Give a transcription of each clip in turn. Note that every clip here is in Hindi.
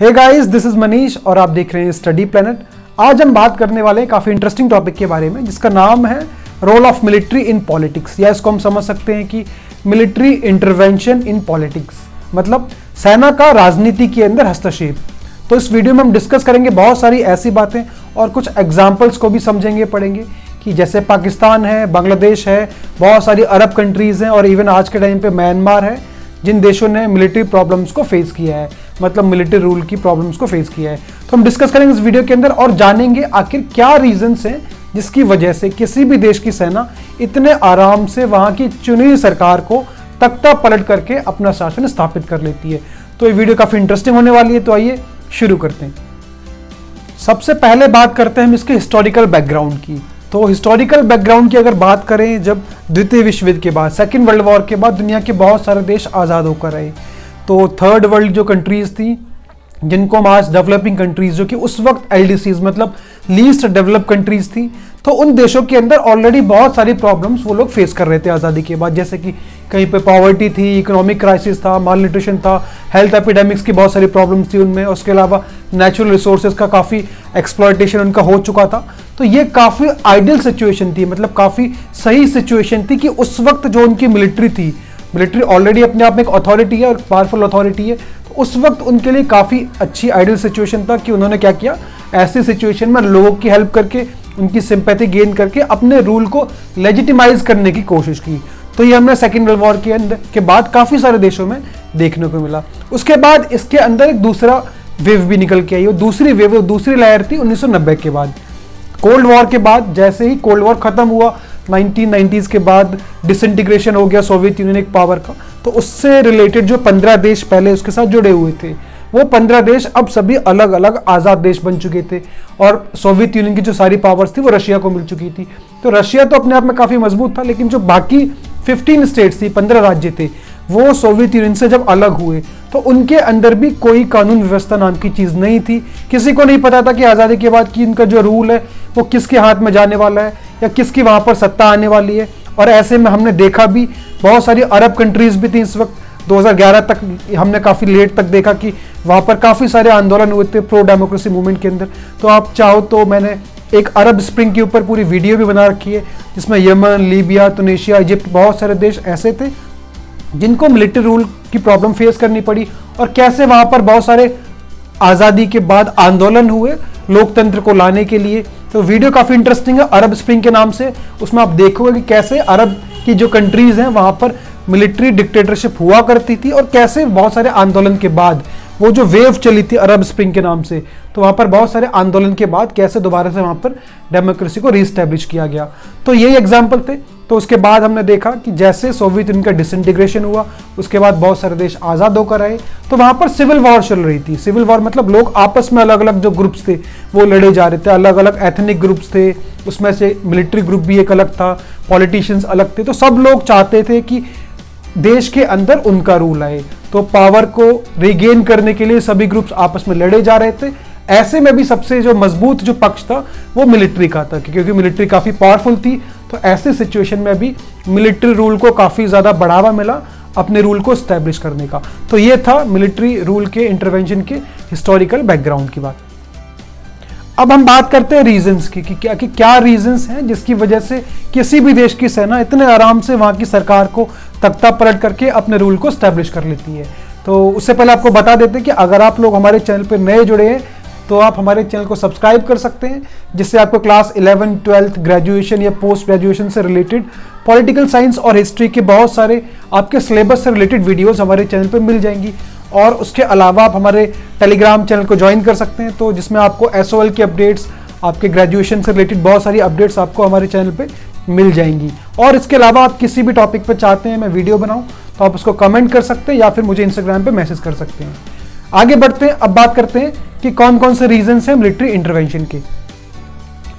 Hey guys this is Manish और आप देख रहे हैं स्टडी प्लेनेट आज हम बात करने वाले हैं काफ़ी इंटरेस्टिंग टॉपिक के बारे में, जिसका नाम है role of military in politics या इसको हम समझ सकते हैं कि मिलिट्री इंटरवेंशन इन पॉलिटिक्स मतलब सेना का राजनीति के अंदर हस्तक्षेप। तो इस वीडियो में हम डिस्कस करेंगे बहुत सारी ऐसी बातें और कुछ एग्जाम्पल्स को भी समझेंगे, पढ़ेंगे कि जैसे पाकिस्तान है, बांग्लादेश है, बहुत सारी अरब कंट्रीज़ हैं और इवन आज के टाइम पे म्यांमार है, जिन देशों ने मिलिट्री प्रॉब्लम्स को फेस किया है। मतलब मिलिट्री रूल की प्रॉब्लम्स को फेस किया है। तो हम डिस्कस करेंगे इस वीडियो के अंदर और जानेंगे आखिर क्या रीजंस हैं जिसकी वजह से किसी भी देश की सेना इतने आराम से वहाँ की चुनी सरकार को तख्ता पलट करके अपना शासन स्थापित कर लेती है। तो ये वीडियो काफ़ी इंटरेस्टिंग होने वाली है तो आइए शुरू करते हैं। सबसे पहले बात करते हैं हम इसके हिस्टोरिकल बैकग्राउंड की। तो हिस्टोरिकल बैकग्राउंड की अगर बात करें जब द्वितीय विश्व युद्ध के बाद सेकेंड वर्ल्ड वॉर के बाद दुनिया के बहुत सारे देश आज़ाद होकर रहे तो थर्ड वर्ल्ड जो कंट्रीज़ थी, जिनको हम आज डेवलपिंग कंट्रीज़ जो कि उस वक्त एल मतलब लीस्ट डेवलप कंट्रीज़ थी तो उन देशों के अंदर ऑलरेडी बहुत सारी प्रॉब्लम्स वो लोग फेस कर रहे थे आज़ादी के बाद। जैसे कि कहीं पे पॉवर्टी थी इकोनॉमिक क्राइसिस था माल न्यूट्रिशन था हेल्थ एपिडेमिक्स की बहुत सारी प्रॉब्लम्स थी उनमें। उसके अलावा नेचुरल रिसोर्सेज का काफ़ी एक्सप्लॉयटेशन उनका हो चुका था। तो ये काफ़ी आइडियल सिचुएशन थी मतलब काफ़ी सही सिचुएशन थी कि उस वक्त जो उनकी मिलिट्री थी मिलिट्री ऑलरेडी अपने आप में एक अथॉरिटी है और पावरफुल अथॉरिटी है। तो उस वक्त उनके लिए काफ़ी अच्छी आइडियल सिचुएशन था कि उन्होंने क्या किया? ऐसी सिचुएशन में लोगों की हेल्प करके, उनकी सिंपैथी गेन करके, अपने रूल को लेजिटिमाइज करने की कोशिश की। तो ये हमने सेकेंड वर्ल्ड वॉर के अंदर, के बाद काफ़ी सारे देशों में देखने को मिला। उसके बाद इसके अंदर एक दूसरा वेव भी निकल के आई वो दूसरी वेव और दूसरी लहर थी 1990 के बाद। कोल्ड वॉर के बाद जैसे ही कोल्ड वॉर खत्म हुआ 1990s के बाद डिसइंटीग्रेशन हो गया सोवियत यूनियन एक पावर का। तो उससे रिलेटेड जो पंद्रह देश पहले उसके साथ जुड़े हुए थे, वो पंद्रह देश अब सभी अलग अलग आज़ाद देश बन चुके थे और सोवियत यूनियन की जो सारी पावर्स थी वो रशिया को मिल चुकी थी। तो रशिया तो अपने आप में काफ़ी मज़बूत था, लेकिन जो बाकी 15 स्टेट्स थी 15 राज्य थे, वो सोवियत यूनियन से जब अलग हुए तो उनके अंदर भी कोई कानून व्यवस्था नाम की चीज़ नहीं थी। किसी को नहीं पता था कि आज़ादी के बाद की इनका जो रूल है वो किसके हाथ में जाने वाला है या किसकी वहाँ पर सत्ता आने वाली है? और ऐसे में हमने देखा भी बहुत सारी अरब कंट्रीज़ भी थी इस वक्त। 2011 तक हमने काफ़ी लेट तक देखा कि वहाँ पर काफ़ी सारे आंदोलन हुए थे प्रो डेमोक्रेसी मूवमेंट के अंदर। तो आप चाहो तो मैंने एक अरब स्प्रिंग के ऊपर पूरी वीडियो भी बना रखी है, जिसमें यमन लीबिया तुनिशिया इजिप्ट बहुत सारे देश ऐसे थे, जिनको मिलिट्री रूल की प्रॉब्लम फेस करनी पड़ी। और कैसे वहाँ पर बहुत सारे आज़ादी के बाद आंदोलन हुए लोकतंत्र को लाने के लिए तो वीडियो काफ़ी इंटरेस्टिंग है, अरब स्प्रिंग के नाम से। उसमें आप देखोगे कि कैसे अरब की जो कंट्रीज़ हैं, वहाँ पर मिलिट्री डिक्टेटरशिप हुआ करती थी और कैसे बहुत सारे आंदोलन के बाद वो जो वेव चली थी अरब स्प्रिंग के नाम से तो वहाँ पर बहुत सारे आंदोलन के बाद कैसे दोबारा से वहाँ पर डेमोक्रेसी को रीस्टैब्लिश किया गया। तो यही एग्ज़ाम्पल थे। तो उसके बाद हमने देखा कि जैसे सोवियत यूनियन का डिसइंटीग्रेशन हुआ, उसके बाद बहुत सारे देश आज़ाद होकर आए तो वहाँ पर सिविल वॉर चल रही थी। सिविल वॉर मतलब लोग आपस में अलग अलग जो ग्रुप्स थे, वो लड़े जा रहे थे। अलग अलग एथनिक ग्रुप्स थे, उसमें से मिलिट्री ग्रुप भी एक अलग था पॉलिटिशियंस अलग थे। तो सब लोग चाहते थे कि देश के अंदर उनका रूल आए। तो पावर को रिगेन करने के लिए सभी ग्रुप्स आपस में लड़े जा रहे थे। ऐसे में भी सबसे जो मज़बूत जो पक्ष था, वो मिलिट्री का था, क्योंकि मिलिट्री काफ़ी पावरफुल थी। तो ऐसे सिचुएशन में भी मिलिट्री रूल को काफ़ी ज़्यादा बढ़ावा मिला अपने रूल को स्टैब्लिश करने का। तो ये था मिलिट्री रूल के इंटरवेंशन के हिस्टोरिकल बैकग्राउंड की बात। अब हम बात करते हैं रीजंस की, कि क्या कि क्या रीजंस हैं जिसकी वजह से किसी भी देश की सेना इतने आराम से वहाँ की सरकार को तख्ता पलट करके अपने रूल को स्टैब्लिश कर लेती है। तो उससे पहले आपको बता देते हैं कि अगर आप लोग हमारे चैनल पर नए जुड़े हैं तो आप हमारे चैनल को सब्सक्राइब कर सकते हैं जिससे आपको क्लास 11, ट्वेल्थ ग्रेजुएशन या पोस्ट ग्रेजुएशन से रिलेटेड पॉलिटिकल साइंस और हिस्ट्री के बहुत सारे आपके सिलेबस से रिलेटेड वीडियोस हमारे चैनल पर मिल जाएँगी। और उसके अलावा आप हमारे टेलीग्राम चैनल को ज्वाइन कर सकते हैं तो जिसमें आपको एसओएल की अपडेट्स आपके ग्रेजुएशन से रिलेटेड बहुत सारी अपडेट्स आपको हमारे चैनल पे मिल जाएँगी। और इसके अलावा आप किसी भी टॉपिक पर चाहते हैं मैं वीडियो बनाऊँ तो आप उसको कमेंट कर सकते हैं या फिर मुझे इंस्टाग्राम पे मैसेज कर सकते हैं। आगे बढ़ते हैं, अब बात करते हैं कि कौन कौन से रीजन है मिलिट्री इंटरवेंशन के।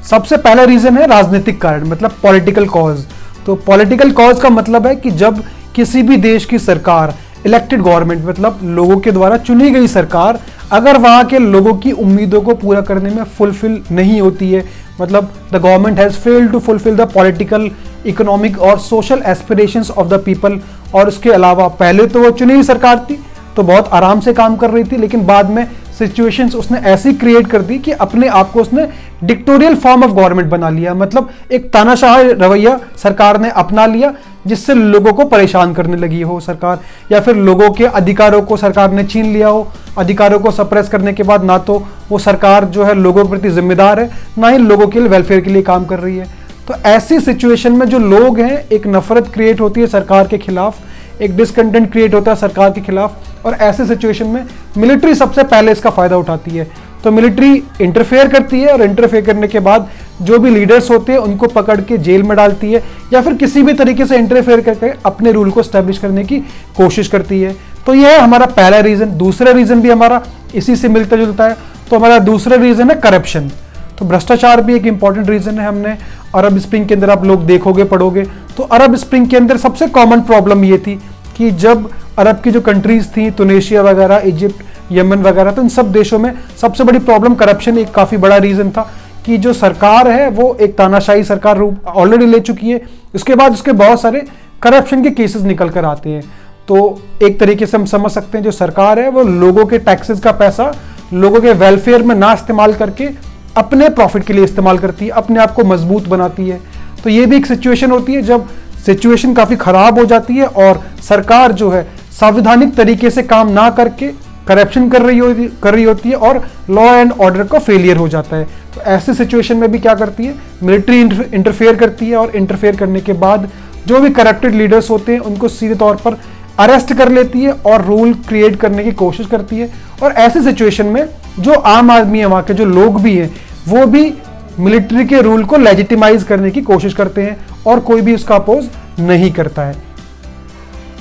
सबसे पहला रीजन है राजनीतिक कारण मतलब पॉलिटिकल कॉज तो पॉलिटिकल कॉज का मतलब है कि जब किसी भी देश की सरकार इलेक्टेड गवर्नमेंट मतलब लोगों के द्वारा चुनी गई सरकार, अगर वहाँ के लोगों की उम्मीदों को पूरा करने में फुलफिल नहीं होती है मतलब the government has failed to fulfil the political economic और social aspirations of the people और उसके अलावा पहले तो वो चुनी हुई सरकार थी तो बहुत आराम से काम कर रही थी, लेकिन बाद में सिचुएशंस उसने ऐसी क्रिएट कर दी कि अपने आप को उसने डिक्टोरियल फॉर्म ऑफ़ गवर्नमेंट बना लिया। मतलब एक तानाशाह रवैया सरकार ने अपना लिया, जिससे लोगों को परेशान करने लगी हो सरकार, या फिर लोगों के अधिकारों को सरकार ने छीन लिया हो। अधिकारों को सप्रेस करने के बाद ना तो वो सरकार जो है लोगों के प्रति जिम्मेदार है, ना ही लोगों के लिए वेलफेयर के लिए काम कर रही है। तो ऐसी सिचुएशन में जो लोग हैं, एक नफरत क्रिएट होती है सरकार के खिलाफ। एक डिसकंटेंट क्रिएट होता है सरकार के खिलाफ और ऐसे सिचुएशन में मिलिट्री सबसे पहले इसका फ़ायदा उठाती है। तो मिलिट्री इंटरफेयर करती है और इंटरफेयर करने के बाद जो भी लीडर्स होते हैं, उनको पकड़ के जेल में डालती है या फिर किसी भी तरीके से इंटरफेयर करके अपने रूल को स्टैब्लिश करने की कोशिश करती है। तो यह है हमारा पहला रीजन दूसरा रीजन भी हमारा इसी से मिलता जुलता है। तो हमारा दूसरा रीजन है करप्शन तो भ्रष्टाचार भी एक इंपॉर्टेंट रीजन है हमने अरब स्प्रिंग के अंदर आप लोग देखोगे, पढ़ोगे। तो अरब स्प्रिंग के अंदर सबसे कॉमन प्रॉब्लम ये थी कि जब अरब की जो कंट्रीज़ थी तुनेशिया वगैरह इजिप्ट यमन वगैरह तो इन सब देशों में सबसे बड़ी प्रॉब्लम करप्शन एक काफ़ी बड़ा रीज़न था कि जो सरकार है, वो एक तानाशाही सरकार रूप ऑलरेडी ले चुकी है। उसके बाद उसके बहुत सारे करप्शन के केसेस निकल कर आते हैं। तो एक तरीके से हम समझ सकते हैं, जो सरकार है, वो लोगों के टैक्सेस का पैसा लोगों के वेलफेयर में ना इस्तेमाल करके अपने प्रॉफिट के लिए इस्तेमाल करती है, अपने आप को मज़बूत बनाती है। तो ये भी एक सिचुएशन होती है जब सिचुएशन काफ़ी ख़राब हो जाती है और सरकार जो है संविधानिक तरीके से काम ना करके करप्शन कर रही होती, कर रही होती है और लॉ एंड ऑर्डर का फेलियर हो जाता है। तो ऐसे सिचुएशन में भी क्या करती है? मिलिट्री इंटरफेयर करती है और इंटरफेयर करने के बाद जो भी करप्टेड लीडर्स होते हैं, उनको सीधे तौर पर अरेस्ट कर लेती है और रूल क्रिएट करने की कोशिश करती है। और ऐसे सिचुएशन में जो आम आदमी है, वहाँ के जो लोग भी हैं, वो भी मिलिट्री के रूल को लेजिटिमाइज करने की कोशिश करते हैं और कोई भी उसका अपोज नहीं करता है।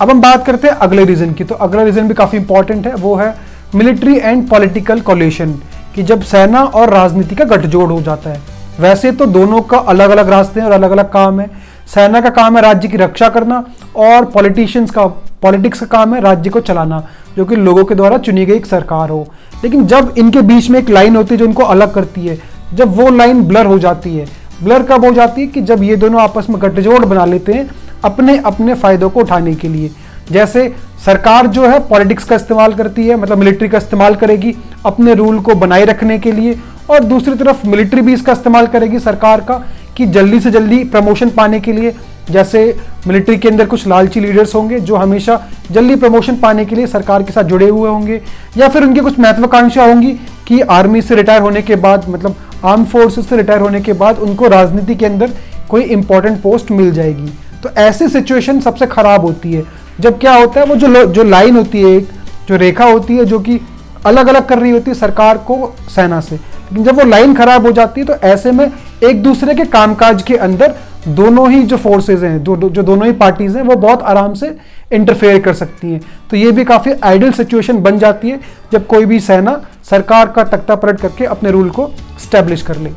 अब हम बात करते हैं अगले रीजन की। तो अगला रीजन भी काफ़ी इंपॉर्टेंट है, वो है मिलिट्री एंड पॉलिटिकल कोलेशन कि जब सेना और राजनीति का गठजोड़ हो जाता है। वैसे तो दोनों का अलग अलग रास्ते हैं और अलग अलग काम है। सेना का काम है राज्य की रक्षा करना और पॉलिटिशियंस का पॉलिटिक्स का काम है राज्य को चलाना, जो कि लोगों के द्वारा चुनी गई एक सरकार हो। लेकिन जब इनके बीच में एक लाइन होती है जो इनको अलग करती है जब वो लाइन ब्लर हो जाती है। ब्लर कब हो जाती है कि जब ये दोनों आपस में गठजोड़ बना लेते हैं अपने अपने फायदों को उठाने के लिए। जैसे सरकार जो है पॉलिटिक्स का इस्तेमाल करती है मतलब मिलिट्री का इस्तेमाल करेगी अपने रूल को बनाए रखने के लिए, और दूसरी तरफ़ मिलिट्री भी इसका इस्तेमाल करेगी सरकार का कि जल्दी से जल्दी प्रमोशन पाने के लिए। जैसे मिलिट्री के अंदर कुछ लालची लीडर्स होंगे जो हमेशा जल्दी प्रमोशन पाने के लिए सरकार के साथ जुड़े हुए होंगे, या फिर उनकी कुछ महत्वाकांक्षा होंगी कि आर्मी से रिटायर होने के बाद मतलब आर्म फोर्सेस से रिटायर होने के बाद उनको राजनीति के अंदर कोई इंपॉर्टेंट पोस्ट मिल जाएगी। तो ऐसी सिचुएशन सबसे खराब होती है। जब क्या होता है, वो जो जो लाइन होती है एक, जो रेखा होती है, जो कि अलग अलग कर रही होती है सरकार को सेना से। लेकिन जब वो लाइन खराब हो जाती है तो ऐसे में एक दूसरे के कामकाज के अंदर दोनों ही जो फोर्सेज हैं जो जो दोनों ही पार्टीज़ हैं, वो बहुत आराम से इंटरफेयर कर सकती हैं। तो ये भी काफ़ी आइडियल सिचुएशन बन जाती है, जब कोई भी सेना सरकार का तख्ता पलट करके अपने रूल को स्टैब्लिश कर ले।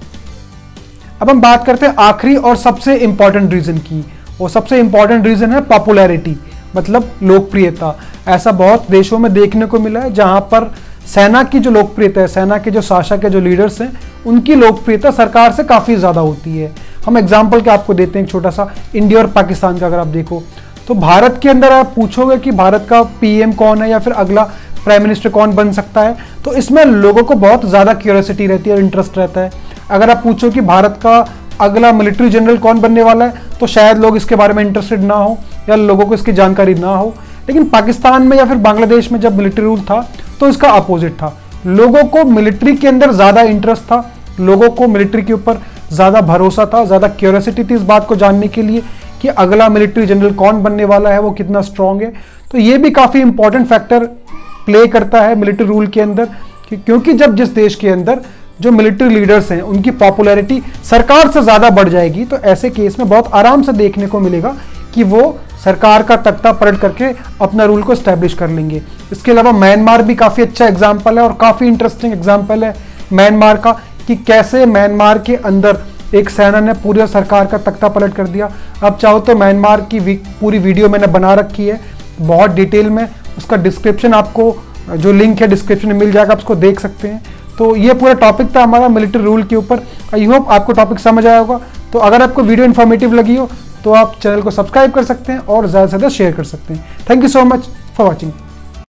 अब हम बात करते हैं आखिरी और सबसे इंपॉर्टेंट रीजन की। और सबसे इंपॉर्टेंट रीजन है पॉपुलैरिटी मतलब लोकप्रियता। ऐसा बहुत देशों में देखने को मिला है जहाँ पर सेना की जो लोकप्रियता है, सेना के जो शासक है जो लीडर्स हैं, उनकी लोकप्रियता सरकार से काफ़ी ज़्यादा होती है। हम एग्ज़ाम्पल के आपको देते हैं एक छोटा सा, इंडिया और पाकिस्तान का अगर आप देखो। तो भारत के अंदर आप पूछोगे कि भारत का पीएम कौन है या फिर अगला प्राइम मिनिस्टर कौन बन सकता है? तो इसमें लोगों को बहुत ज़्यादा क्यूरियोसिटी रहती है और इंटरेस्ट रहता है। अगर आप पूछो कि भारत का अगला मिलिट्री जनरल कौन बनने वाला है तो शायद लोग इसके बारे में इंटरेस्टेड ना हो या लोगों को इसकी जानकारी ना हो। लेकिन पाकिस्तान में या फिर बांग्लादेश में जब मिलिट्री रूल था तो इसका अपोजिट था। लोगों को मिलिट्री के अंदर ज़्यादा इंटरेस्ट था, लोगों को मिलिट्री के ऊपर ज़्यादा भरोसा था, ज़्यादा क्यूरियोसिटी थी इस बात को जानने के लिए कि अगला मिलिट्री जनरल कौन बनने वाला है, वो कितना स्ट्रांग है। तो ये भी काफ़ी इंपॉर्टेंट फैक्टर प्ले करता है मिलिट्री रूल के अंदर क्योंकि जब जिस देश के अंदर जो मिलिट्री लीडर्स हैं, उनकी पॉपुलैरिटी सरकार से ज़्यादा बढ़ जाएगी तो ऐसे केस में बहुत आराम से देखने को मिलेगा कि वो सरकार का तख्ता पलट करके अपना रूल को स्टैब्लिश कर लेंगे। इसके अलावा म्यांमार भी काफ़ी अच्छा एग्ज़ाम्पल है और काफ़ी इंटरेस्टिंग एग्ज़ाम्पल है म्यांमार का, कि कैसे म्यांमार के अंदर एक सेना ने पूरी सरकार का तख्ता पलट कर दिया। अब चाहो तो म्यांमार की पूरी वीडियो मैंने बना रखी है, बहुत डिटेल में उसका डिस्क्रिप्शन आपको, जो लिंक है डिस्क्रिप्शन में मिल जाएगा, आप उसको देख सकते हैं। तो ये पूरा टॉपिक था हमारा मिलिट्री रूल के ऊपर। आई होप आपको टॉपिक समझ आया होगा। तो अगर आपको वीडियो इन्फॉर्मेटिव लगी हो तो आप चैनल को सब्सक्राइब कर सकते हैं और ज़्यादा से ज़्यादा शेयर कर सकते हैं। Thank you so much for watching